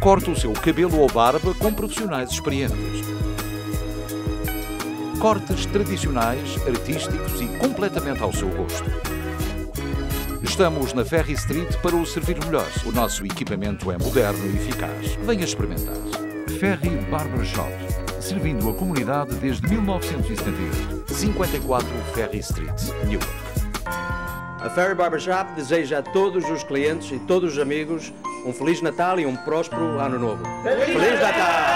Corte o seu cabelo ou barba com profissionais experientes. Cortes tradicionais, artísticos e completamente ao seu gosto. Estamos na Ferry Street para o servir melhor. O nosso equipamento é moderno e eficaz. Venha experimentar. Ferry Barbershop. Servindo a comunidade desde 1978. 54 Ferry Street, Newark. A Ferry Barbershop deseja a todos os clientes e todos os amigos um Feliz Natal e um próspero Ano Novo. Feliz Natal!